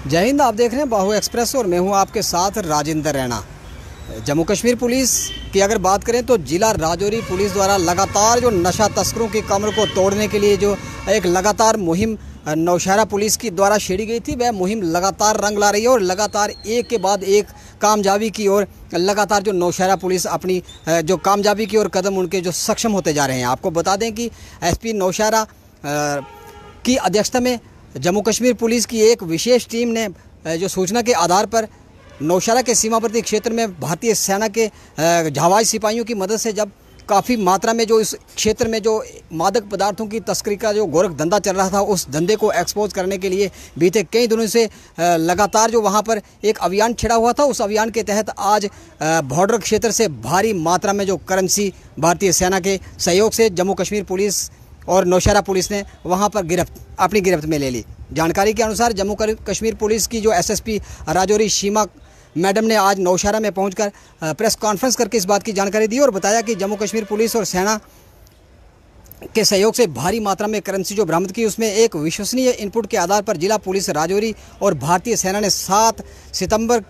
जय हिंद, आप देख रहे हैं बाहू एक्सप्रेस और मैं हूँ आपके साथ राजेंद्र रैना जम्मू कश्मीर पुलिस की अगर बात करें तो जिला राजौरी पुलिस द्वारा लगातार जो नशा तस्करों की कमर को तोड़ने के लिए जो एक लगातार मुहिम नौशहरा पुलिस की द्वारा छेड़ी गई थी, वह मुहिम लगातार रंग ला रही है और लगातार एक के बाद एक कामयाबी की ओर लगातार जो नौशहरा पुलिस अपनी, जो कामयाबी की ओर कदम उनके जो सक्षम होते जा रहे हैं। आपको बता दें कि एसपी नौशहरा की अध्यक्षता में जम्मू कश्मीर पुलिस की एक विशेष टीम ने जो सूचना के आधार पर नौशहरा के सीमावर्ती क्षेत्र में भारतीय सेना के हवाई सिपाहियों की मदद से जब काफ़ी मात्रा में जो इस क्षेत्र में जो मादक पदार्थों की तस्करी का जो गोरख धंधा चल रहा था, उस धंधे को एक्सपोज करने के लिए बीते कई दिनों से लगातार जो वहाँ पर एक अभियान छिड़ा हुआ था, उस अभियान के तहत आज बॉर्डर क्षेत्र से भारी मात्रा में जो करेंसी भारतीय सेना के सहयोग से जम्मू कश्मीर पुलिस और नौशहरा पुलिस ने वहाँ पर गिरफ्त, अपनी गिरफ्त में ले ली। जानकारी के अनुसार जम्मू कश्मीर पुलिस की जो एसएसपी राजौरी सीमा मैडम ने आज नौशहरा में पहुंचकर प्रेस कॉन्फ्रेंस करके इस बात की जानकारी दी और बताया कि जम्मू कश्मीर पुलिस और सेना के सहयोग से भारी मात्रा में करेंसी जो बरामद की, उसमें एक विश्वसनीय इनपुट के आधार पर जिला पुलिस राजौरी और भारतीय सेना ने सात सितंबर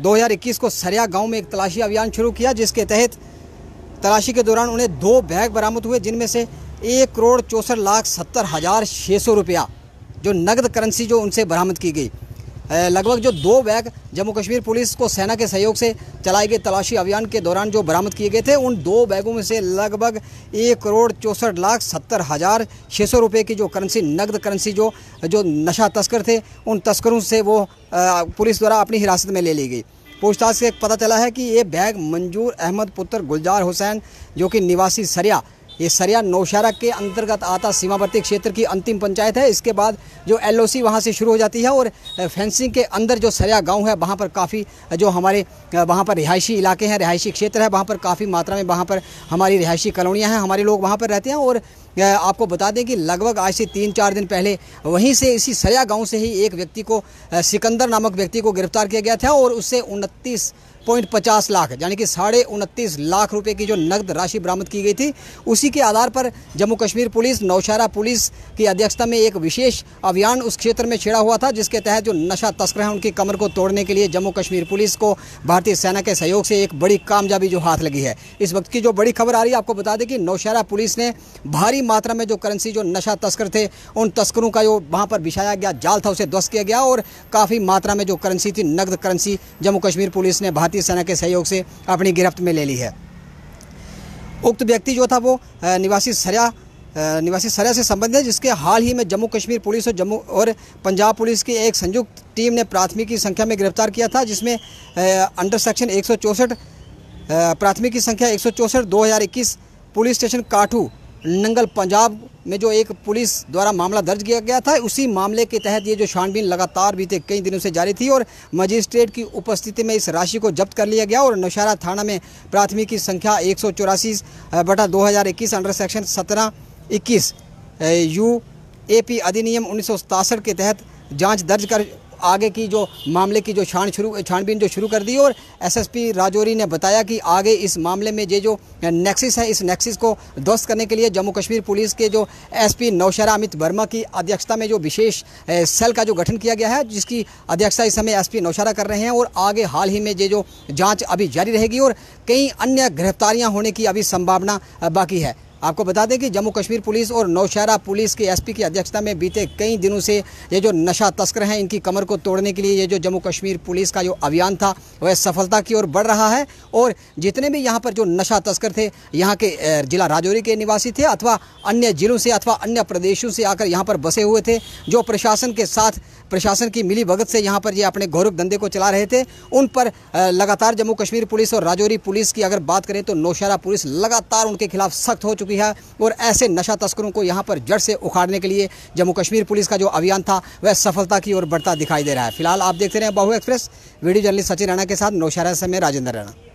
2021 को सरिया गाँव में एक तलाशी अभियान शुरू किया, जिसके तहत तलाशी के दौरान उन्हें दो बैग बरामद हुए, जिनमें से एक करोड़ चौंसठ लाख सत्तर हज़ार छः सौ रुपया जो नकद करेंसी जो उनसे बरामद की गई। लगभग जो दो बैग जम्मू कश्मीर पुलिस को सेना के सहयोग से चलाए गए तलाशी अभियान के दौरान जो बरामद किए गए थे, उन दो बैगों में से लगभग एक करोड़ चौंसठ लाख सत्तर हज़ार छः सौ रुपये की जो करेंसी नकद करेंसी जो जो नशा तस्कर थे, उन तस्करों से वो पुलिस द्वारा अपनी हिरासत में ले ली गई। पूछताछ से पता चला है कि ये बैग मंजूर अहमद पुत्र गुलजार हुसैन, जो कि निवासी सरिया ये सरिया नौशहरा के अंतर्गत आता सीमावर्ती क्षेत्र की अंतिम पंचायत है। इसके बाद जो एलओसी वहाँ से शुरू हो जाती है और फेंसिंग के अंदर जो सरिया गाँव है, वहाँ पर काफ़ी जो हमारे, वहाँ पर रिहायशी इलाके हैं, रिहायशी क्षेत्र है, वहाँ पर काफ़ी मात्रा में वहाँ पर हमारी रिहायशी कॉलोनियाँ हैं, हमारे लोग वहाँ पर रहते हैं और आपको बता दें कि लगभग आज से तीन चार दिन पहले वहीं से इसी सरिया गाँव से ही एक व्यक्ति को सिकंदर नामक व्यक्ति को गिरफ़्तार किया गया था और उससे उनतीस पॉइंट पचास लाख, यानी कि साढ़े उनतीस लाख रुपए की जो नकद राशि बरामद की गई थी, उसी के आधार पर जम्मू कश्मीर पुलिस नौशहरा पुलिस की अध्यक्षता में एक विशेष अभियान उस क्षेत्र में छेड़ा हुआ था, जिसके तहत जो नशा तस्कर हैं, उनकी कमर को तोड़ने के लिए जम्मू कश्मीर पुलिस को भारतीय सेना के सहयोग से एक बड़ी कामयाबी जो हाथ लगी है। इस वक्त की जो बड़ी खबर आ रही है, आपको बता दें कि नौशहरा पुलिस ने भारी मात्रा में जो करेंसी जो नशा तस्कर थे, उन तस्करों का जो वहाँ पर बिछाया गया जाल था, उसे ध्वस्त किया गया और काफ़ी मात्रा में जो करेंसी थी नकद करेंसी जम्मू कश्मीर पुलिस ने भारतीय सेना के सहयोग से अपनी गिरफ्त में ले ली है। उक्त व्यक्ति जो था वो निवासी सरिया निवासी सरिया से संबंधित है, जिसके हाल ही में जम्मू कश्मीर पुलिस और जम्मू और पंजाब पुलिस की एक संयुक्त टीम ने प्राथमिकी संख्या में गिरफ़्तार किया था, जिसमें अंडर सेक्शन एक प्राथमिकी संख्या एक सौ पुलिस स्टेशन काठू नंगल पंजाब में जो एक पुलिस द्वारा मामला दर्ज किया गया था, उसी मामले के तहत ये जो छानबीन लगातार बीते कई दिनों से जारी थी और मजिस्ट्रेट की उपस्थिति में इस राशि को जब्त कर लिया गया और नौशहरा थाना में प्राथमिकी संख्या एक सौ बटा दो हज़ार इक्कीस, अंडर सेक्शन सत्रह इक्कीस यू, ए पी अधिनियम उन्नीस के तहत जाँच दर्ज कर आगे की जो मामले की जो छान शुरू छानबीन जो शुरू कर दी और एसएसपी राजौरी ने बताया कि आगे इस मामले में ये जो नेक्सिस है, इस नेक्सिस को ध्वस्त करने के लिए जम्मू कश्मीर पुलिस के जो एसपी नौशरा अमित वर्मा की अध्यक्षता में जो विशेष सेल का जो गठन किया गया है, जिसकी अध्यक्षता इस समय एसपी नौशरा कर रहे हैं और आगे हाल ही में ये जो जाँच अभी जारी रहेगी और कई अन्य गिरफ्तारियाँ होने की अभी संभावना बाकी है। आपको बता दें कि जम्मू कश्मीर पुलिस और नौशहरा पुलिस के एसपी की अध्यक्षता में बीते कई दिनों से ये जो नशा तस्कर हैं, इनकी कमर को तोड़ने के लिए ये जो जम्मू कश्मीर पुलिस का जो अभियान था, वह सफलता की ओर बढ़ रहा है। और जितने भी यहाँ पर जो नशा तस्कर थे, यहाँ के जिला राजौरी के निवासी थे अथवा अन्य जिलों से अथवा अन्य प्रदेशों से आकर यहाँ पर बसे हुए थे, जो प्रशासन के साथ, प्रशासन की मिली भगत से यहाँ पर ये अपने गौरव धंधे को चला रहे थे, उन पर लगातार जम्मू कश्मीर पुलिस और राजौरी पुलिस की अगर बात करें तो नौशहरा पुलिस लगातार उनके खिलाफ सख्त हो चुकी है और ऐसे नशा तस्करों को यहाँ पर जड़ से उखाड़ने के लिए जम्मू कश्मीर पुलिस का जो अभियान था, वह सफलता की ओर बढ़ता दिखाई दे रहा है। फ़िलहाल आप देखते रहे Bahu express, video journalist Sachin Rana के साथ नौशहरा से मैं राजेंद्र राणा